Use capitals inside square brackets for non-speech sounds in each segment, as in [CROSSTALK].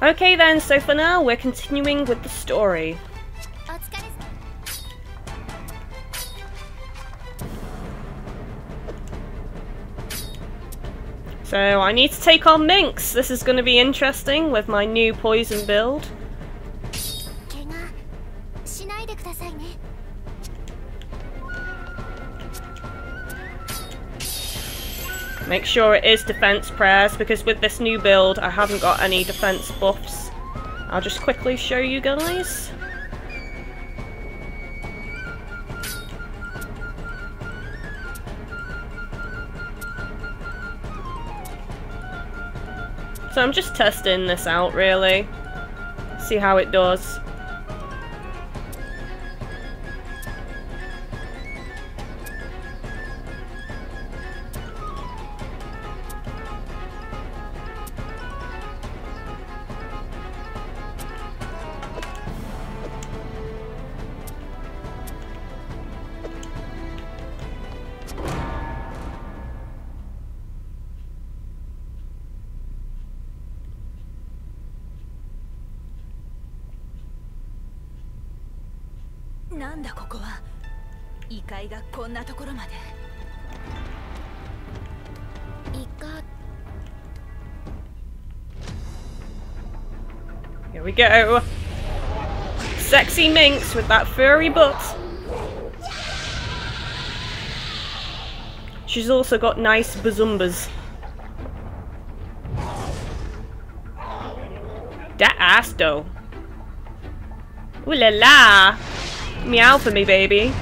Okay then, so for now we're continuing with the story. So I need to take on Minx. This is going to be interesting with my new poison build. Make sure it is defense prayers because with this new build I haven't got any defense buffs. I'll just quickly show you guys. So I'm just testing this out really. See how it does. なんだここは異界がこんなところまで異界 Here we go. Sexy minx with that furry butt. She's also got nice bazumbas. That ass though. Ooh la la! Meow for me, baby.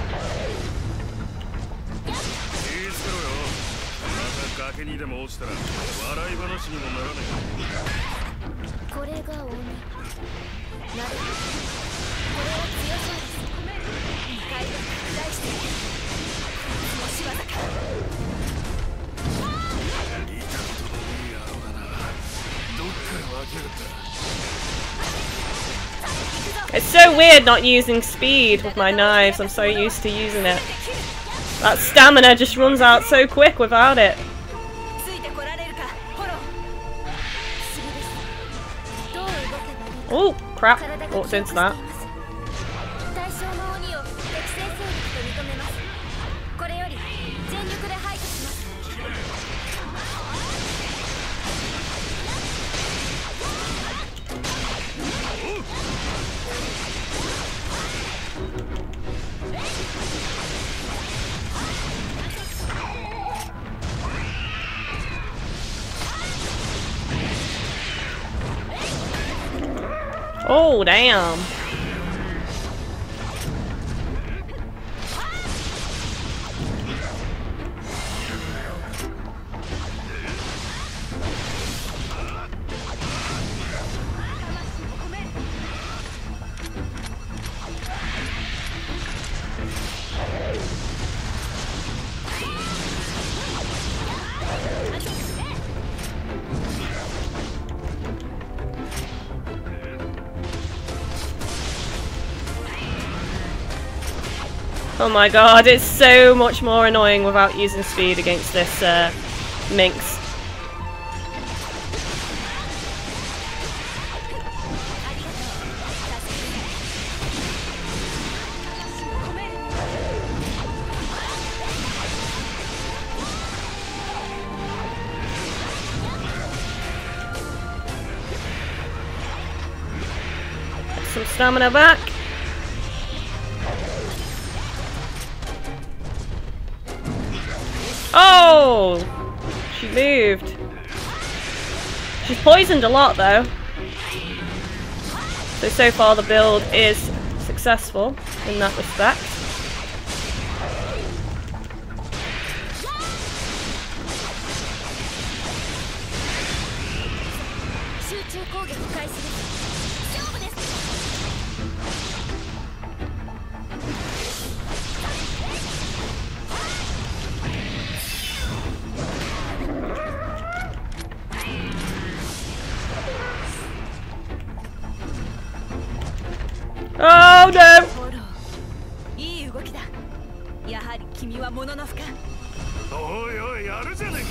It's so weird not using speed with my knives, I'm so used to using it. That stamina just runs out so quick without it. Oh, crap. Walked into that. Oh, damn. Oh my god, it's so much more annoying without using speed against this uh, minx. Some stamina back. Moved. She's poisoned a lot though. So, so far the build is successful in that respect. 君はものの不おいおいやるじゃねえか。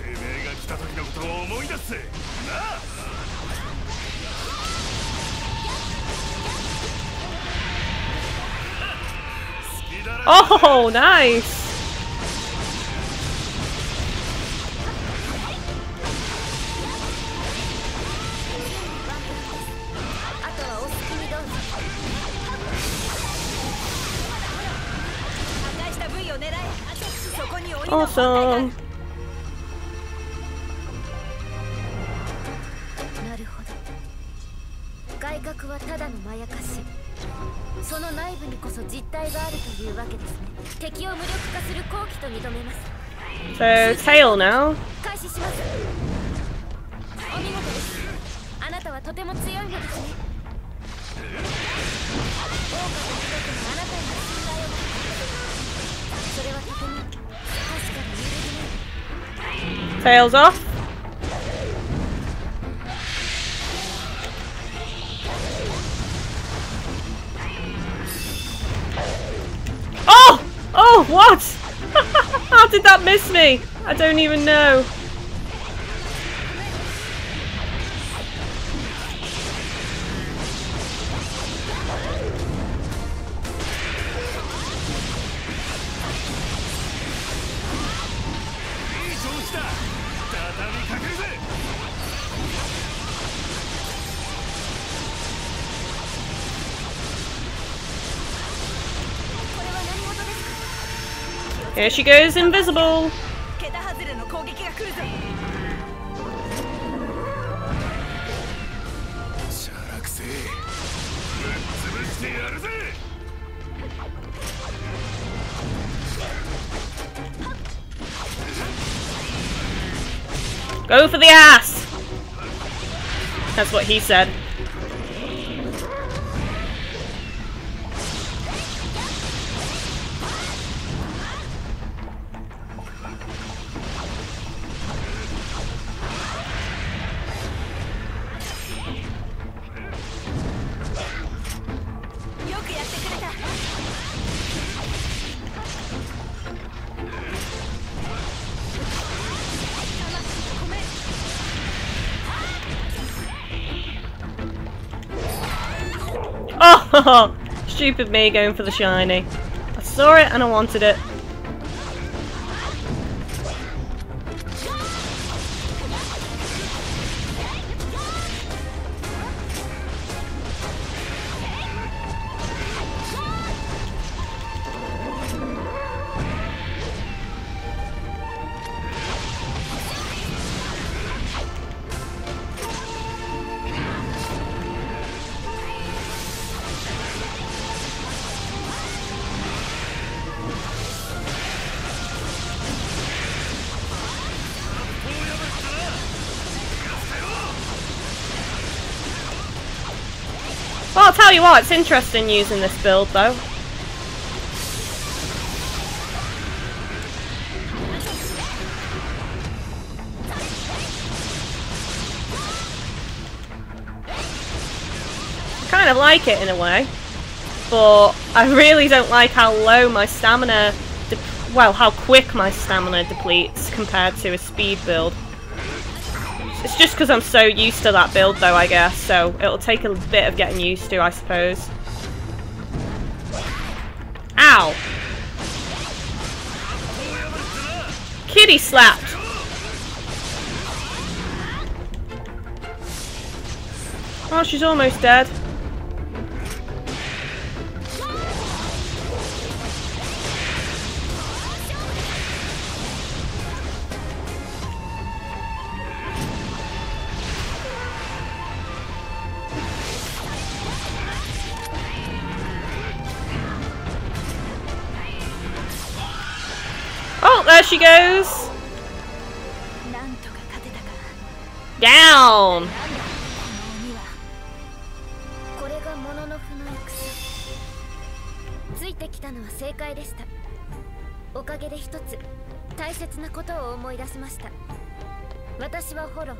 てめえが来た時のことを思い出せなあ。Oh, nice! Awesome! なるほど外角はただのまやかしその内部にこそ実体があるというわけですね敵を無力化する好機と認めます So, tail now. 開始しますお見事ですあなたはとても強いのですね王家の貴族のあなたへの信頼をそれはとても Tails off. Oh! Oh, what? [LAUGHS] How did that miss me? I don't even know. Here she goes invisible! Go for the ass! That's what he said. [LAUGHS] Oh! [LAUGHS] Stupid me going for the shiny. I saw it and I wanted it. Tell you what, it's interesting using this build though. Kind of like it in a way, but I really don't like how low my stamina, well, how quick my stamina depletes compared to a speed build. It's just because I'm so used to that build though, I guess, so it'll take a bit of getting used to, I suppose. Ow! Kitty slapped! Oh, she's almost dead. 何とか立てたか。ダウは？これ goes. Down. ついてきたのは正解でしたおかげで一つ大切なことを思い出しました私はホロ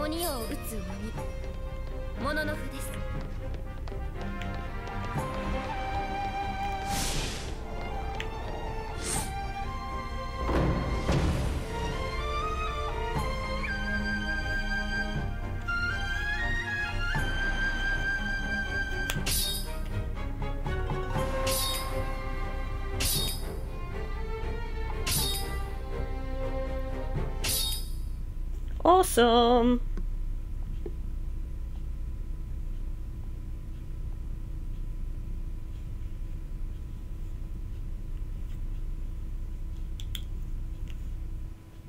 鬼を撃つ鬼モノノフです Awesome!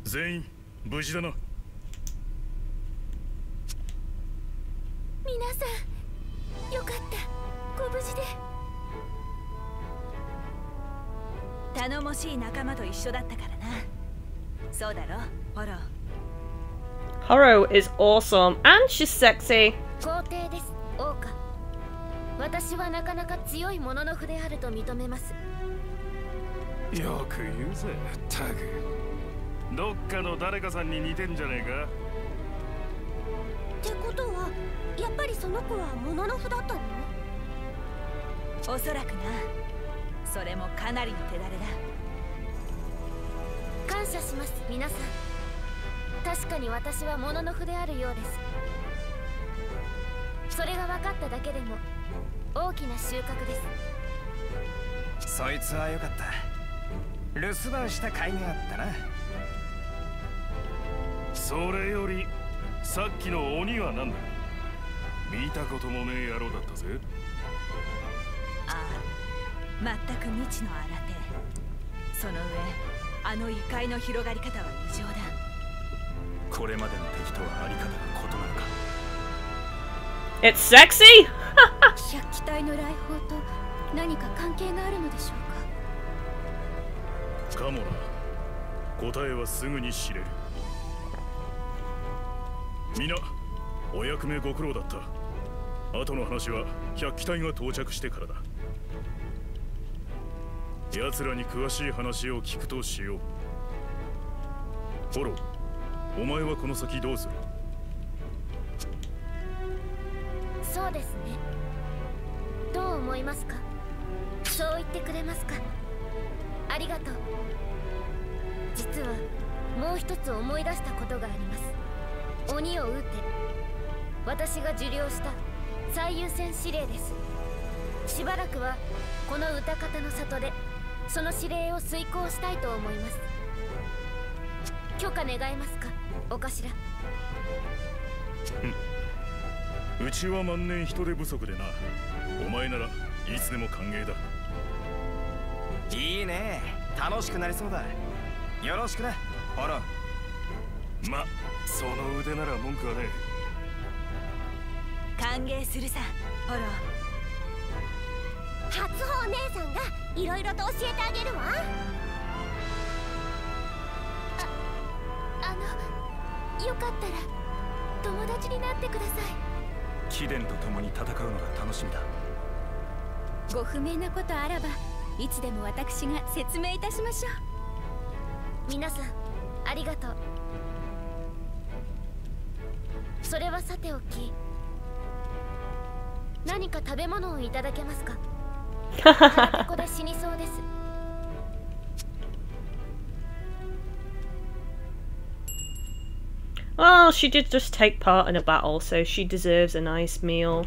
全員無事だな。皆さんよかった。ご無事で。頼もしい仲間と一緒だったからな。そうだろフォロ。ー Horo is awesome and she's sexy. 皇帝です。王家。私はなかなか強いものの筆あると認めます。よく言うぜタグ。どっかの誰かさんに似てんじゃねえか。ってことはやっぱりその子はものの筆だったの？おそらくな。それもかなりの手だれだ。感謝します皆さん確かに私はものの筆あるようです。それが分かっただけでも大きな収穫です。そいつはよかった。留守番した甲斐があったな。それよりさっきの鬼は何だ？見たこともねえ野郎だったぜ。ああ全く未知の新手。その上あの異界の広がり方は異常だこれまでの敵とはあり方が異なるか。It's sexy? [LAUGHS] 百鬼隊の来訪と何か関係があるのでしょうか？かもな答えはすぐに知れる。皆お役目ご苦労だった。後の話は百鬼隊が到着してからだ。奴らに詳しい話を聞くとしよう。フォローお前はこの先どうする？そうですね。どう思いますか？そう言ってくれますか？ありがとう。実はもう一つ思い出したことがあります。鬼を撃て私が受領した最優先指令です。しばらくはこの歌方の里でその指令を遂行したいと思います。許可願えますか？お頭うちは万年人手不足でな。お前ならいつでも歓迎だ。いいね。楽しくなりそうだ。よろしくな。フォローまその腕なら文句はね歓迎するさフォロー。初穂姉さんがいろいろと教えてあげるわよかったら友達になってくださ貴殿と共に戦うのが楽しみだ。いご不明なことあらばいつでも私が説明いたしましょう。皆さんありがとう。それはさておき何か食べ物をいただけますか？[LAUGHS] 腹ペコで死にそうです Well, she did just take part in a battle, so she deserves a nice meal.